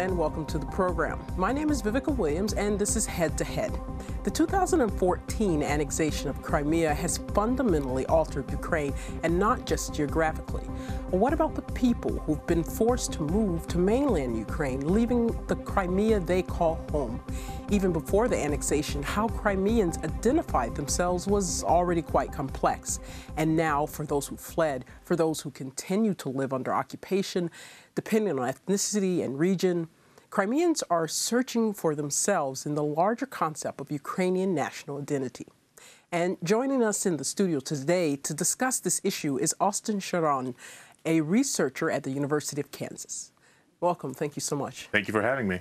and welcome to the program. My name is Vivica Williams, and this is Head to Head. The 2014 annexation of Crimea has fundamentally altered Ukraine, and not just geographically. what about the people who've been forced to move to mainland Ukraine, leaving the Crimea they call home? Even before the annexation, how Crimeans identified themselves was already quite complex. And now, for those who fled, for those who continue to live under occupation, depending on ethnicity and region, Crimeans are searching for themselves in the larger concept of Ukrainian national identity. And joining us in the studio today to discuss this issue is Austin Charron, a researcher at the University of Kansas. Welcome. Thank you so much. Thank you for having me.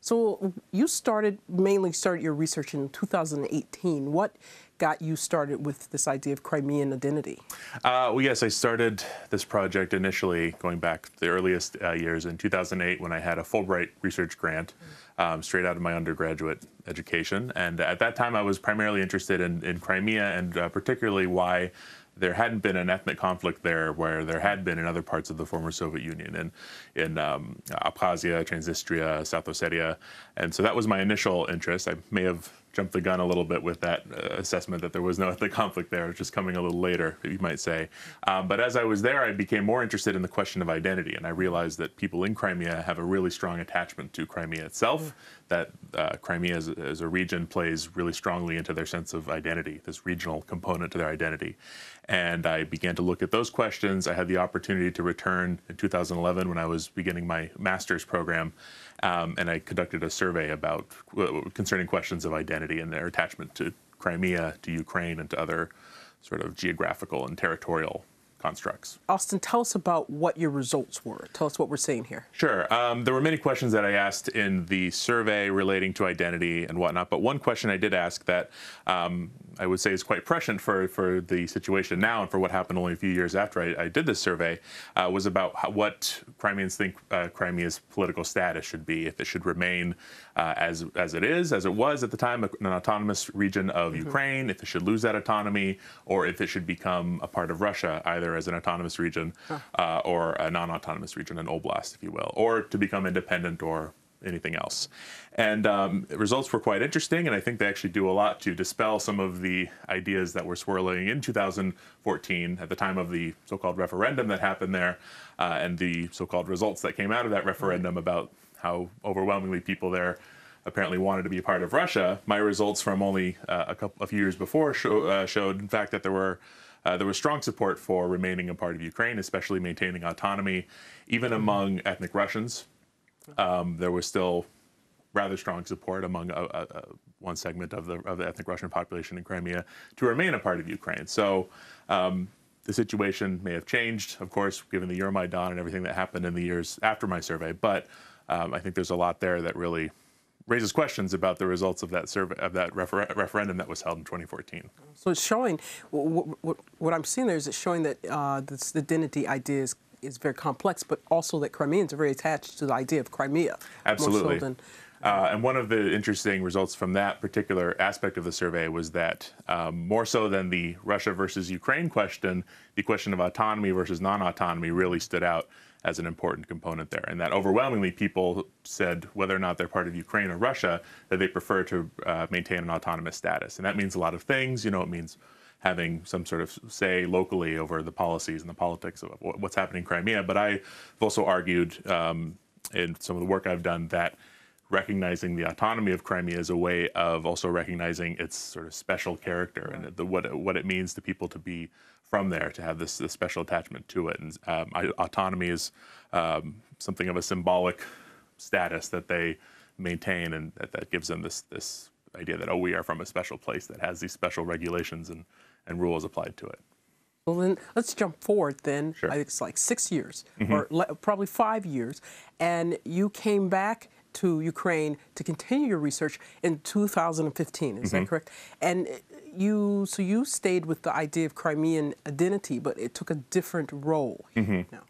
So you started mainly started your research in 2018. What got you started with this idea of Crimean identity? Uh, well, yes, I started this project initially going back the earliest uh, years in 2008 when I had a Fulbright research grant um, straight out of my undergraduate education. And at that time, I was primarily interested in, in Crimea and uh, particularly why there hadn't been an ethnic conflict there where there had been in other parts of the former Soviet Union, in, in um, Abkhazia, Transnistria, South Ossetia. And so that was my initial interest. I may have jumped the gun a little bit with that uh, assessment that there was no ethnic conflict there, It was just coming a little later, you might say. Um, but as I was there, I became more interested in the question of identity, and I realized that people in Crimea have a really strong attachment to Crimea itself, that uh, Crimea as, as, a region plays really strongly into their sense of identity, this regional component to their identity. And I began to look at those questions. I had the opportunity to return in 2011 when I was beginning my master's program um, and I conducted a survey about uh, concerning questions of identity and their attachment to Crimea, to Ukraine, and to other sort of geographical and territorial constructs. Austin, tell us about what your results were. Tell us what we're seeing here. Sure. Um, there were many questions that I asked in the survey relating to identity and whatnot, but one question I did ask that um, I would say is quite prescient for, for the situation now and for what happened only a few years after I, I did this survey uh, was about how, what Crimeans think uh, Crimea's political status should be, if it should remain uh, as, as it is, as it was at the time, an autonomous region of mm-hmm. Ukraine, if it should lose that autonomy, or if it should become a part of Russia, either as an autonomous region huh. Uh, or a non autonomous region, an oblast, if you will, or to become independent or anything else. And um, results were quite interesting, and I think they actually do a lot to dispel some of the ideas that were swirling in 2014 at the time of the so-called referendum that happened there, uh, and the so-called results that came out of that referendum about how overwhelmingly people there apparently wanted to be a part of Russia. My results from only uh, a couple a few years before show, uh, showed, in fact, that there were uh, there was strong support for remaining a part of Ukraine, especially maintaining autonomy, even among ethnic Russians. Um, there was still rather strong support among a, a, a, one segment of the, of the ethnic Russian population in Crimea to remain a part of Ukraine. So um, the situation may have changed, of course, given the Euromaidan and everything that happened in the years after my survey. But um, I think there's a lot there that really raises questions about the results of that survey of that refer referendum that was held in 2014. So it's showing what, what, what I'm seeing there is it's showing that uh, this identity idea is is very complex, but also that Crimeans are very attached to the idea of Crimea. Absolutely. So uh, and one of the interesting results from that particular aspect of the survey was that um, more so than the Russia versus Ukraine question, the question of autonomy versus non-autonomy really stood out as an important component there. And that overwhelmingly people said whether or not they're part of Ukraine or Russia, that they prefer to uh, maintain an autonomous status. And that means a lot of things. You know, it means having some sort of say locally over the policies and the politics of what's happening in Crimea. But I've also argued um, in some of the work I've done that recognizing the autonomy of Crimea is a way of also recognizing its sort of special character right. and the, what what it means to people to be from there, to have this, this special attachment to it. And um, I, autonomy is um, something of a symbolic status that they maintain, and that, that gives them this this idea that oh, we are from a special place that has these special regulations and and rules applied to it. Well, then let's jump forward. Then sure. I think it's like six years, mm-hmm. or probably five years, and you came back to Ukraine to continue your research in 2015. Is mm-hmm. that correct? And you, so you stayed with the idea of Crimean identity, but it took a different role mm-hmm. now.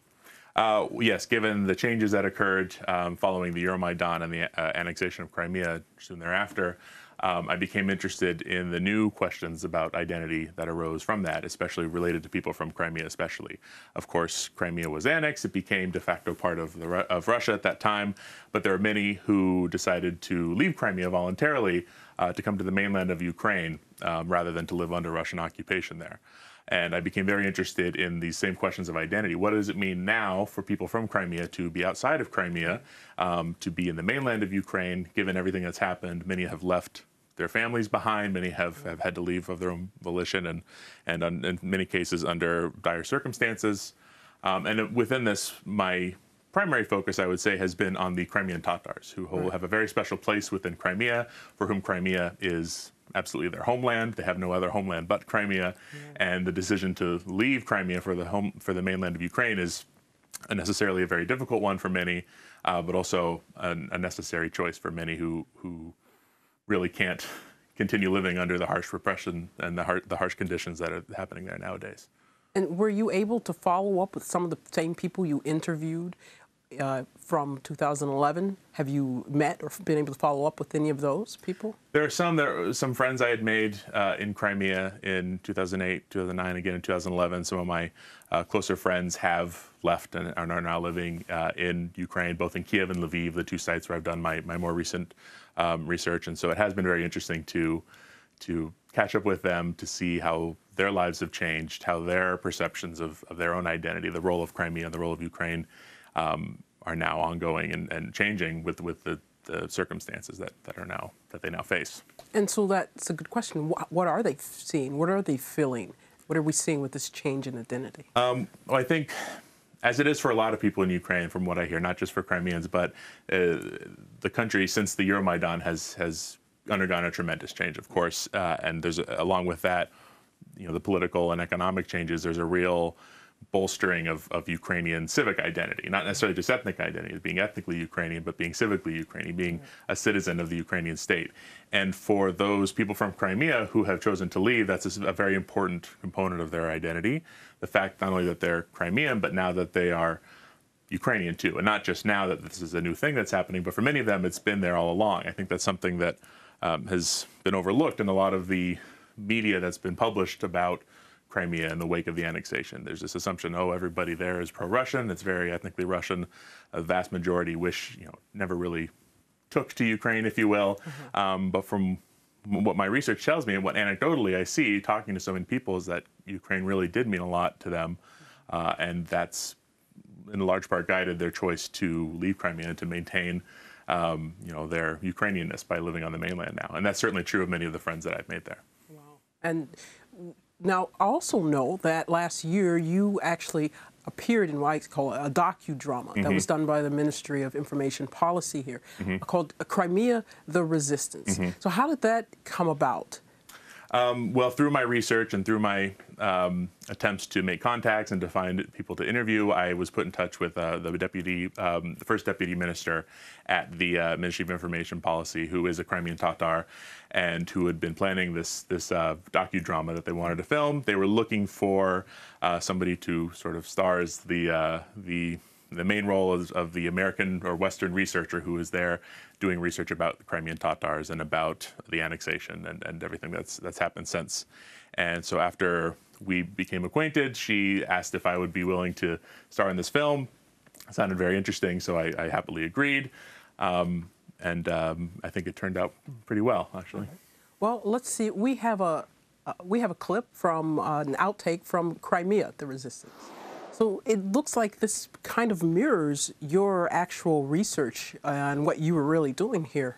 Uh, yes, given the changes that occurred um, following the Euromaidan and the uh, annexation of Crimea soon thereafter, um, I became interested in the new questions about identity that arose from that, especially related to people from Crimea, especially. Of course, Crimea was annexed; it became de facto part of the of Russia at that time. But there are many who decided to leave Crimea voluntarily uh, to come to the mainland of Ukraine um, rather than to live under Russian occupation there. And I became very interested in these same questions of identity. What does it mean now for people from Crimea to be outside of Crimea, um, to be in the mainland of Ukraine, given everything that's happened? Many have left their families behind. Many have, have had to leave of their own volition and, and in many cases under dire circumstances. Um, and within this, my primary focus, I would say, has been on the Crimean Tatars, who right. have a very special place within Crimea, for whom Crimea is absolutely their homeland. They have no other homeland but Crimea, yeah. and the decision to leave Crimea for the home for the mainland of Ukraine is a necessarily a very difficult one for many, uh, but also a, a, necessary choice for many who who really can't continue living under the harsh repression and the, har- the harsh conditions that are happening there nowadays. And were you able to follow up with some of the same people you interviewed uh, from 2011? Have you met or been able to follow up with any of those people? There are some there some friends I had made uh, in Crimea in 2008, 2009, again in 2011. Some of my uh, closer friends have left and are now living uh, in Ukraine, both in Kiev and Lviv, the two sites where I've done my, my more recent um, research. And so it has been very interesting to to catch up with them to see how their lives have changed, how their perceptions of, of their own identity, the role of Crimea the role of Ukraine um, are now ongoing and, and changing with with the, the, circumstances that, that are now that they now face. And so that's a good question. What, what are they seeing? What are they feeling? What are we seeing with this change in identity? Um, well, I think, as it is for a lot of people in Ukraine, from what I hear, not just for Crimeans, but uh, the country since the Euromaidan has has undergone a tremendous change, of course, uh, and there's along with that, you know, the political and economic changes. There's a real bolstering of, of Ukrainian civic identity, not necessarily just ethnic identity, being ethnically Ukrainian, but being civically Ukrainian, being a citizen of the Ukrainian state. And for those people from Crimea who have chosen to leave, that's a, a very important component of their identity. The fact not only that they're Crimean, but now that they are Ukrainian too. And not just now that this is a new thing that's happening, but for many of them, it's been there all along. I think that's something that um, has been overlooked in a lot of the media that's been published about Crimea in the wake of the annexation. There's this assumption, oh, everybody there is pro-Russian. It's very ethnically Russian. A vast majority wish, you know, never really took to Ukraine, if you will. Mm-hmm. Um, but from what my research tells me and what anecdotally I see talking to so many people is that Ukraine really did mean a lot to them. Uh, and that's in large part guided their choice to leave Crimea and to maintain um, you know, their Ukrainianness by living on the mainland now. And that's certainly true of many of the friends that I've made there. Wow. And now, also know that last year you actually appeared in what I call a docudrama mm-hmm. that was done by the Ministry of Information Policy here mm-hmm. called Crimea the Resistance. Mm-hmm. So, how did that come about? Um, well, through my research and through my um, attempts to make contacts and to find people to interview, I was put in touch with uh, the deputy, um, the first deputy minister at the uh, Ministry of Information Policy, who is a Crimean Tatar, and who had been planning this this uh, docudrama that they wanted to film. They were looking for uh, somebody to sort of star as the uh, the the main role is of the American or Western researcher who is there doing research about the Crimean Tatars and about the annexation and, and everything that's that's happened since. And so after we became acquainted, she asked if I would be willing to star in this film. It sounded very interesting, so I, I happily agreed. Um, and um, I think it turned out pretty well, actually. Well, let's see. We have a uh, we have a clip from uh, an outtake from Crimea, the resistance. So it looks like this kind of mirrors your actual research and what you were really doing here.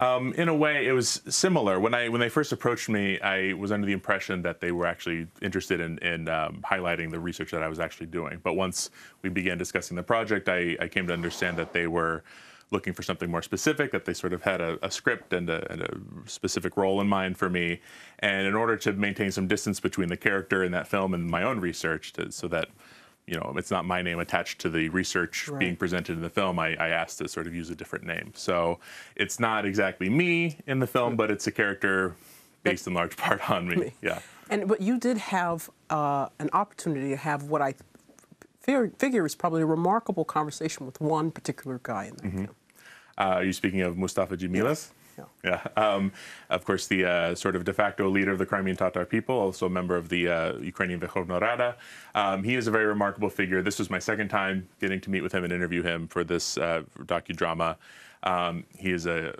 Um, in a way, it was similar. When I when they first approached me, I was under the impression that they were actually interested in, in um, highlighting the research that I was actually doing. But once we began discussing the project, I, I came to understand that they were looking for something more specific, that they sort of had a, a script and a, and a, specific role in mind for me. And in order to maintain some distance between the character in that film and my own research, to, so that you know it's not my name attached to the research right. being presented in the film, I, I, asked to sort of use a different name. So it's not exactly me in the film, but it's a character based in large part on me. me. Yeah. And but you did have uh, an opportunity to have what I figure is probably a remarkable conversation with one particular guy in that mm-hmm. Uh, are you speaking of Mustafa Dzhemilev? Yeah. Yeah. Um, of course, the uh, sort of de facto leader of the Crimean Tatar people, also a member of the uh, Ukrainian Verkhovna Rada. Um, he is a very remarkable figure. This was my second time getting to meet with him and interview him for this uh, docudrama. Um, he is a,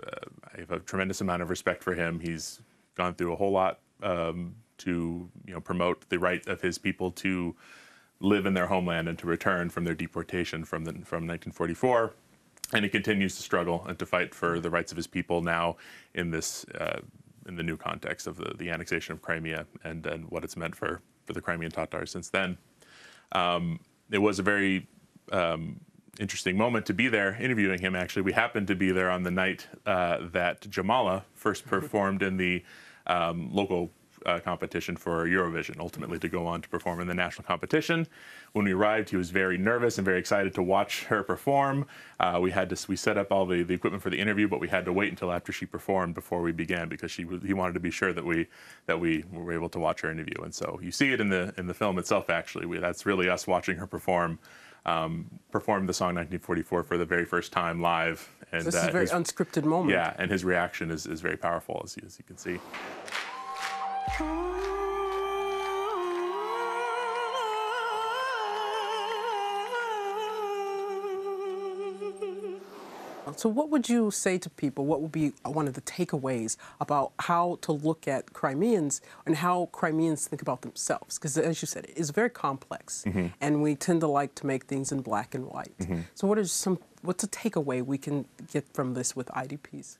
I have a tremendous amount of respect for him. He's gone through a whole lot um, to you know promote the right of his people to live in their homeland and to return from their deportation from the, from 1944 and he continues to struggle and to fight for the rights of his people now in this uh, in the new context of the, the annexation of Crimea and, and what it's meant for, for the Crimean Tatars since then. Um, it was a very um, interesting moment to be there interviewing him. Actually, we happened to be there on the night uh, that Jamala first performed in the um, local uh, competition for Eurovision, ultimately to go on to perform in the national competition. When we arrived, he was very nervous and very excited to watch her perform. Uh, we had to we set up all the, the equipment for the interview, but we had to wait until after she performed before we began because she he wanted to be sure that we that we were able to watch her interview. And so you see it in the in the film itself. Actually, we, that's really us watching her perform. Um, perform the song 1944 for the very first time live. And this is a very his, unscripted moment. Yeah, and his reaction is, is very powerful, as you, as you can see. So, what would you say to people? What would be one of the takeaways about how to look at Crimeans and how Crimeans think about themselves? Because, as you said, it's very complex, mm -hmm. and we tend to like to make things in black and white. Mm -hmm. So, what is some? What's a takeaway we can get from this with IDPs?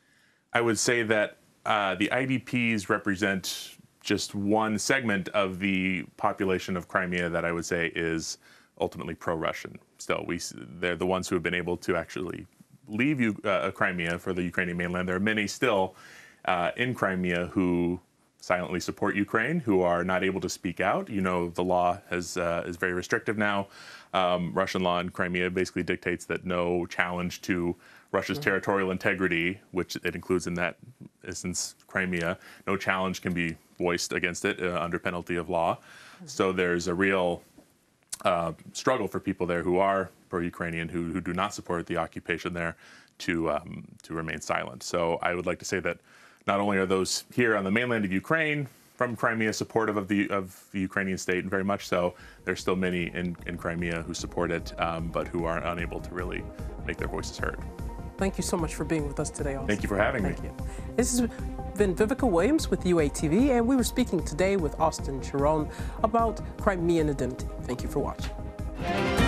I would say that uh, the IDPs represent just one segment of the population of Crimea that I would say is ultimately pro-Russian. Still, we they're the ones who have been able to actually leave uh, Crimea for the Ukrainian mainland. There are many still uh, in Crimea who silently support Ukraine, who are not able to speak out. You know, the law has, uh, is very restrictive now. Um, Russian law in Crimea basically dictates that no challenge to Russia's mm -hmm. territorial integrity, which it includes in that instance Crimea, no challenge can be voiced against it uh, under penalty of law. Mm -hmm. So there's a real uh, struggle for people there who are pro-Ukrainian, who, who do not support the occupation there, to um, to remain silent. So I would like to say that not only are those here on the mainland of Ukraine from Crimea supportive of the of the Ukrainian state, and very much so, there's still many in, in Crimea who support it, um, but who are unable to really make their voices heard. Thank you so much for being with us today, Austin. Thank you for having Thank me. You. This has been Vivica Williams with UATV, and we were speaking today with Austin Charron about Crimean identity. Thank you for watching.